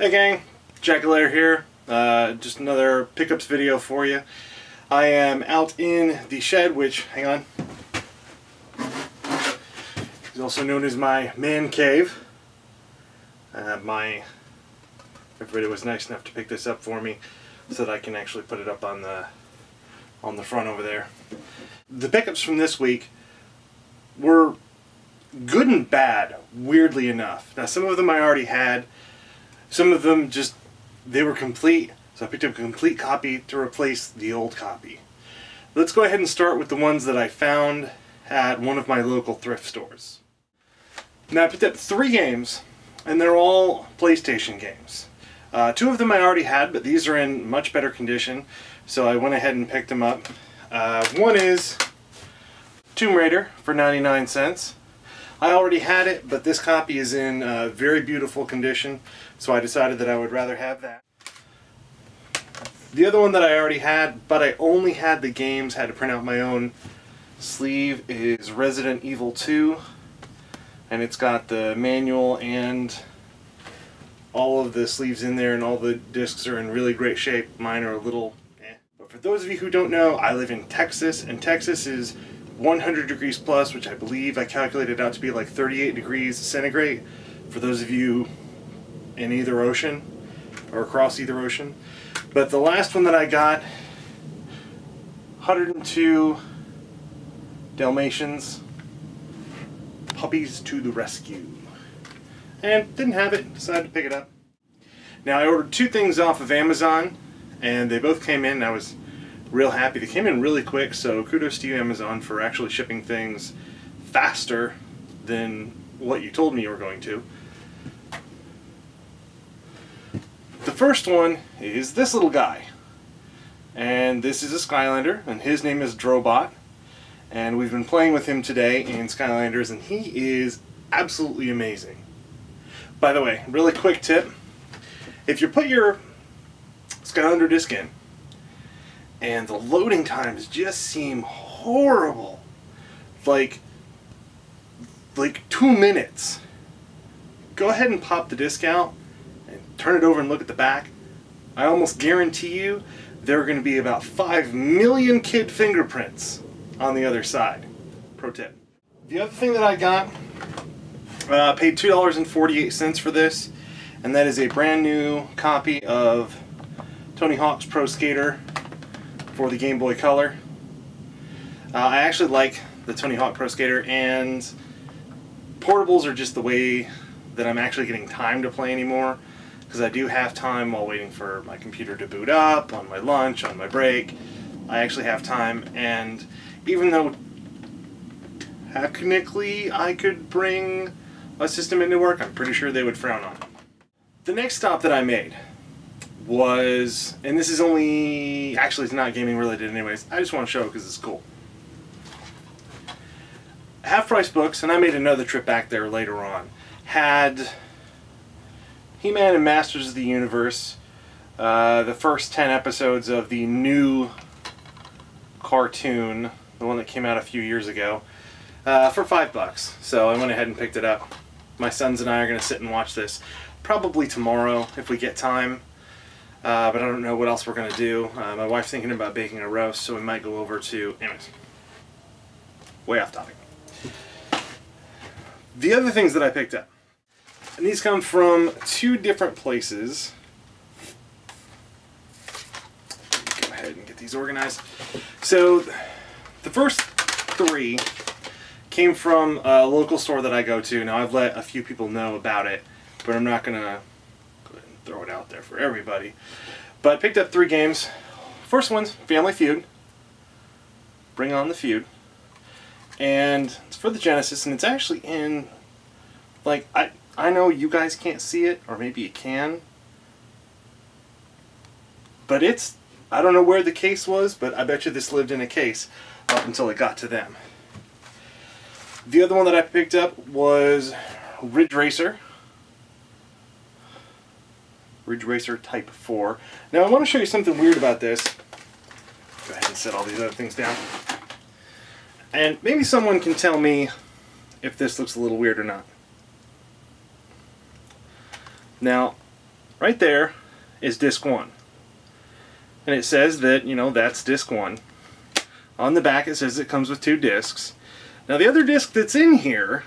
Hey gang, Jakalair here. Uh, just another pickups video for you. I am out in the shed, which, hang on, is also known as my man cave. Uh, my everybody was nice enough to pick this up for me so that I can actually put it up on the on the front over there. The pickups from this week were good and bad, weirdly enough. Now some of them I already had, some of them just they were complete, so I picked up a complete copy to replace the old copy. Let's go ahead and start with the ones that I found at one of my local thrift stores. Now I picked up three games, and they're all PlayStation games. Uh, two of them I already had, but these are in much better condition, so I went ahead and picked them up. Uh, one is Tomb Raider for 99 cents. I already had it, but this copy is in uh, very beautiful condition, so I decided that I would rather have that. The other one that I already had, but I only had the games, had to print out my own sleeve, is Resident Evil 2. And it's got the manual and all of the sleeves in there and all the discs are in really great shape. Mine are a little eh. But for those of you who don't know, I live in Texas, and Texas is 100 degrees plus, which I believe I calculated out to be like 38 degrees centigrade for those of you in either ocean or across either ocean. But the last one that I got, 102 Dalmatians, puppies to the rescue. And didn't have it, decided to pick it up. Now I ordered two things off of Amazon and they both came in. I was real happy. They came in really quick, so kudos to you, Amazon, for actually shipping things faster than what you told me you were going to. The first one is this little guy. And this is a Skylander, and his name is Drobot. And we've been playing with him today in Skylanders, and he is absolutely amazing. By the way, really quick tip. If you put your Skylander disc in, and the loading times just seem horrible. Like, like two minutes. Go ahead and pop the disc out and turn it over and look at the back. I almost guarantee you there are going to be about 5 million kid fingerprints on the other side. Pro tip. The other thing that I got, uh, paid $2.48 for this, and that is a brand new copy of Tony Hawk's Pro Skater for the Game Boy Color. Uh, I actually like the Tony Hawk Pro Skater and portables are just the way that I'm actually getting time to play anymore because I do have time while waiting for my computer to boot up, on my lunch, on my break. I actually have time and even though technically I could bring a system into work, I'm pretty sure they would frown on it. The next stop that I made was, and this is only, actually it's not gaming related anyways, I just want to show it because it's cool. Half Price Books, and I made another trip back there later on, had He-Man and Masters of the Universe, uh, the first 10 episodes of the new cartoon, the one that came out a few years ago, uh, for five bucks. So I went ahead and picked it up. My sons and I are going to sit and watch this probably tomorrow if we get time. Uh, but I don't know what else we're going to do. Uh, my wife's thinking about baking a roast, so we might go over to... Anyways, way off topic. The other things that I picked up, and these come from two different places. Go ahead and get these organized. So, the first three came from a local store that I go to. Now, I've let a few people know about it, but I'm not going to throw it out there for everybody. But picked up three games. First one's Family Feud. Bring on the feud. And it's for the Genesis, and it's actually in, like, I, I know you guys can't see it, or maybe you can. But it's, I don't know where the case was, but I bet you this lived in a case up until it got to them. The other one that I picked up was Ridge Racer. Ridge Racer Type 4. Now I want to show you something weird about this. Go ahead and set all these other things down. And maybe someone can tell me if this looks a little weird or not. Now, right there is disc one. And it says that, you know, that's disc one. On the back it says it comes with two discs. Now the other disc that's in here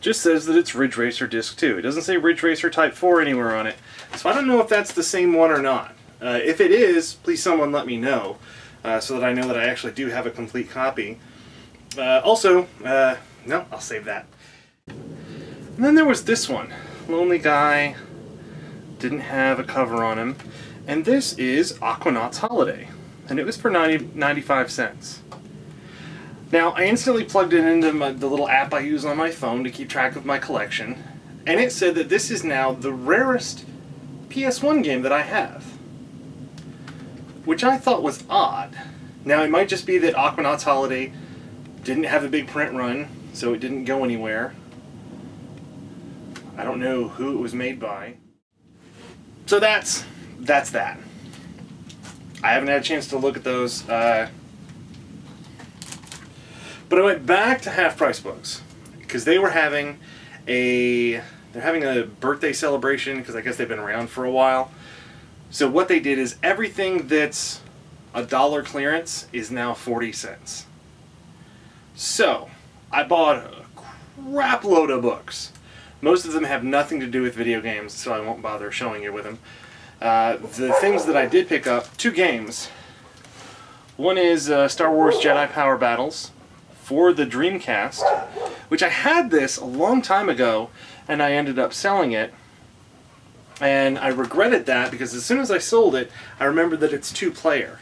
just says that it's Ridge Racer Disc 2. It doesn't say Ridge Racer Type 4 anywhere on it. So I don't know if that's the same one or not. Uh, if it is, please someone let me know uh, so that I know that I actually do have a complete copy. Uh, also, uh, no, I'll save that. And then there was this one. Lonely Guy, didn't have a cover on him. And this is Aquanauts Holiday. And it was for 90, 95 cents. Now, I instantly plugged it into my, the little app I use on my phone to keep track of my collection, and it said that this is now the rarest PS1 game that I have. Which I thought was odd. Now, it might just be that Aquanauts Holiday didn't have a big print run, so it didn't go anywhere. I don't know who it was made by. So that's that's that. I haven't had a chance to look at those. Uh, but I went back to Half Price Books because they were having a they're having a birthday celebration because I guess they've been around for a while. So what they did is everything that's a dollar clearance is now 40 cents. So I bought a crap load of books. Most of them have nothing to do with video games, so I won't bother showing you with them. Uh, the things that I did pick up, two games. One is uh, Star Wars Jedi Power Battles, for the Dreamcast, which I had this a long time ago and I ended up selling it. And I regretted that because as soon as I sold it, I remembered that it's two player.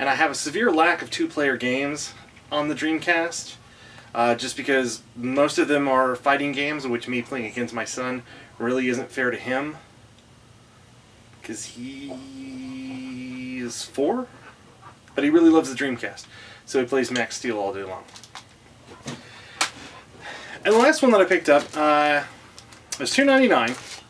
And I have a severe lack of two player games on the Dreamcast. Uh, just because most of them are fighting games, which me playing against my son really isn't fair to him. Because he is four? But he really loves the Dreamcast. So he plays Max Steel all day long. And the last one that I picked up uh, was $2.99.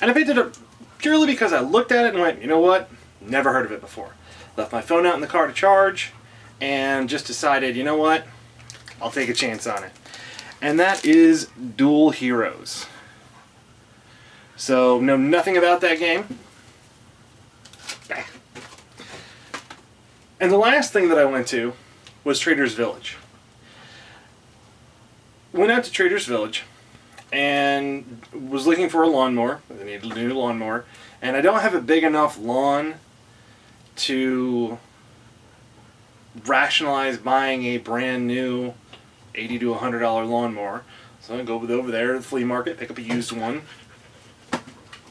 And I picked it up purely because I looked at it and went, you know what? Never heard of it before. Left my phone out in the car to charge and just decided, you know what? I'll take a chance on it. And that is Dual Heroes. So, know nothing about that game. And the last thing that I went to was Trader's Village went out to Trader's Village and was looking for a lawnmower. I needed a new lawnmower. And I don't have a big enough lawn to rationalize buying a brand new 80 to $100 lawnmower. So I go over there to the flea market, pick up a used one.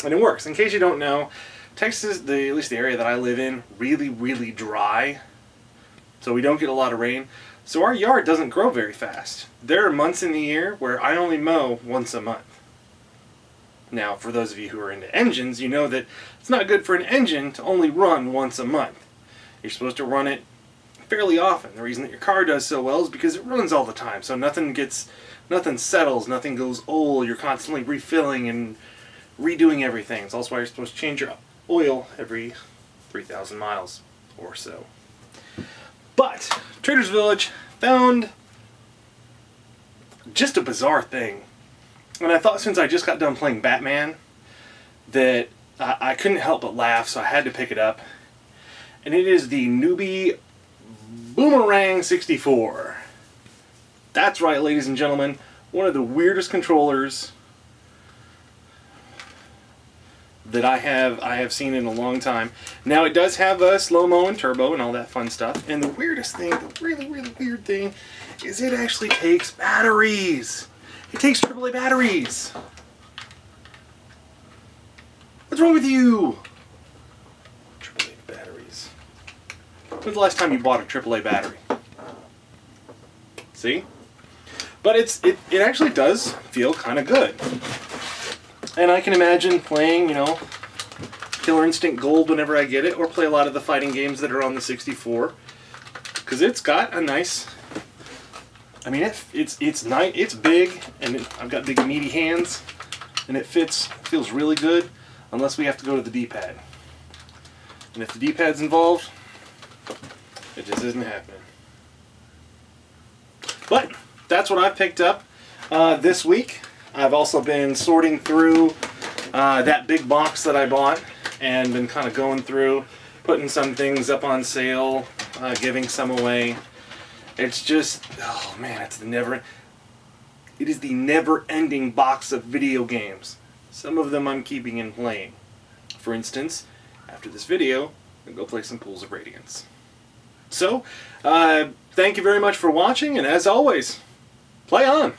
And it works. In case you don't know, Texas, the, at least the area that I live in, really, really dry. So we don't get a lot of rain. So our yard doesn't grow very fast. There are months in the year where I only mow once a month. Now, for those of you who are into engines, you know that it's not good for an engine to only run once a month. You're supposed to run it fairly often. The reason that your car does so well is because it runs all the time. So nothing gets, nothing settles, nothing goes old. You're constantly refilling and redoing everything. It's also why you're supposed to change your oil every 3,000 miles or so. But Trader's Village found just a bizarre thing. And I thought since I just got done playing Batman that I, I couldn't help but laugh, so I had to pick it up. And it is the Nuby Boomerang 64. That's right, ladies and gentlemen. One of the weirdest controllers that I have I have seen in a long time. Now it does have a slow-mo and turbo and all that fun stuff. And the weirdest thing, the really, really weird thing, is it actually takes batteries. It takes AAA batteries. What's wrong with you? AAA batteries. When's the last time you bought a AAA battery? See? But it's it, it actually does feel kind of good. And I can imagine playing, you know, Killer Instinct Gold whenever I get it, or play a lot of the fighting games that are on the 64. Because it's got a nice... I mean, it, it's it's nice, it's big, and it, I've got big meaty hands, and it fits, feels really good, unless we have to go to the D-pad. And if the D-pad's involved, it just isn't happening. But, that's what I picked up uh, this week. I've also been sorting through uh, that big box that I bought and been kind of going through, putting some things up on sale, uh, giving some away. It's just, oh man, it's the never, it is the never-ending box of video games. Some of them I'm keeping and playing. For instance, after this video, I'll go play some Pools of Radiance. So, uh, thank you very much for watching, and as always, play on!